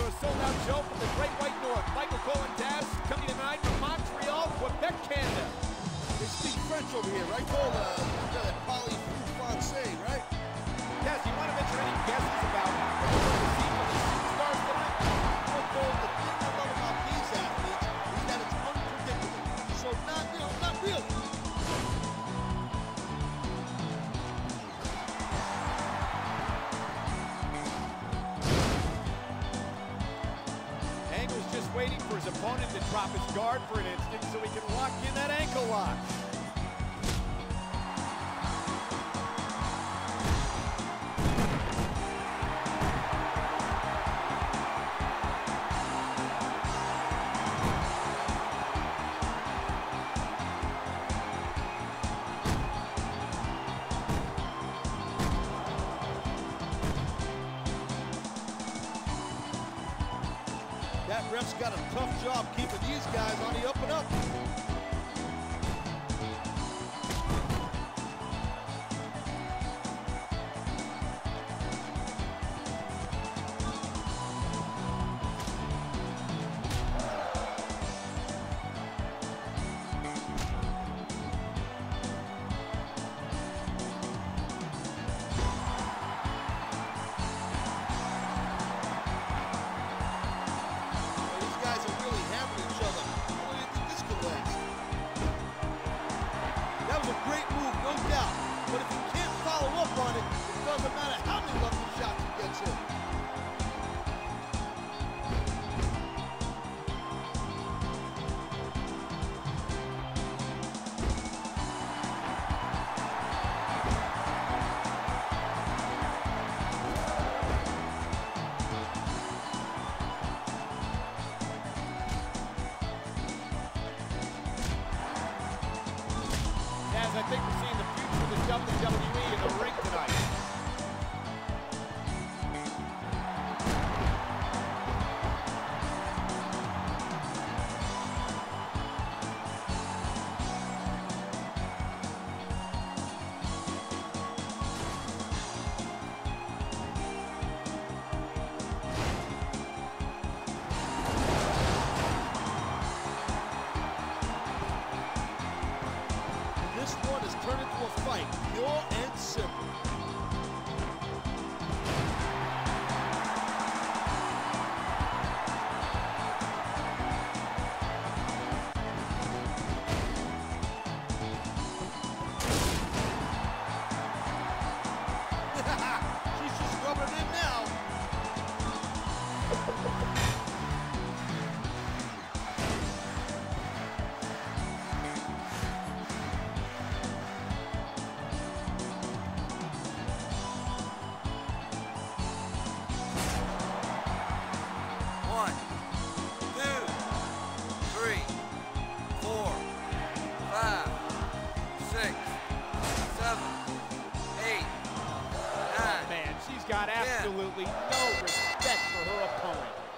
into a sold-out jump from the Great White for his opponent to drop his guard for an instant so he can lock in that ankle lock. Ref's got a tough job keeping these guys on the up and up. doesn't matter how many levels. got absolutely yeah. no respect for her opponent.